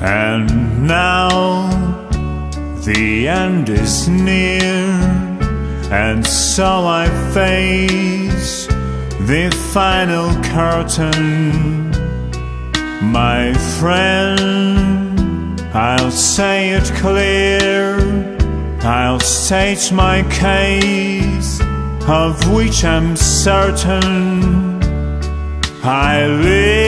And now the end is near, and so I face the final curtain. My friend, I'll say it clear, I'll state my case, of which I'm certain. I live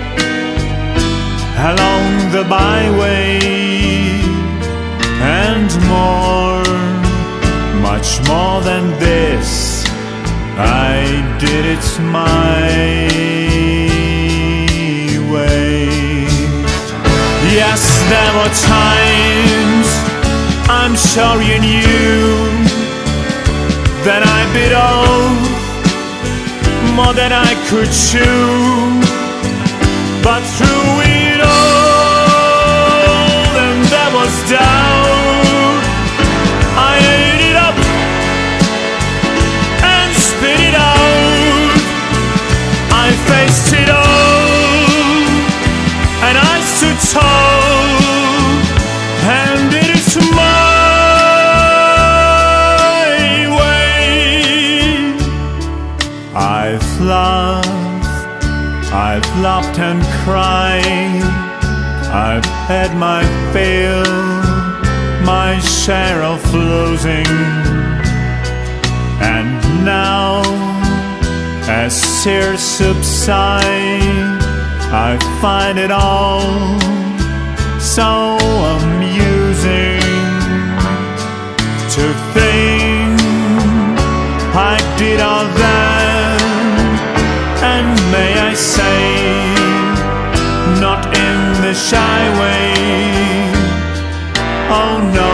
along the byway, and more, much more than this. I did it my way. Yes, there were times I'm sure you knew that I bit off more than I could chew. But It all, and I stood tall, and it my way. I've laughed, I've laughed and cried, I've had my fill, my share of losing. Tears subside, I find it all so amusing to think I did all that, and may I say, not in the shy way. Oh no,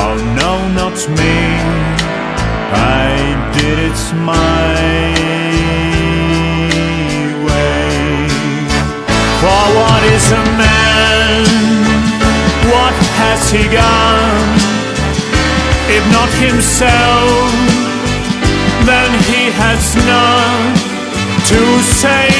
oh no, not me. I did it my is a man? What has he got? If not himself, then he has none to say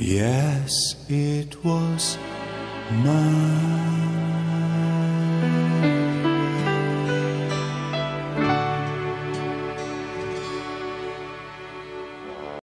Yes, it was mine.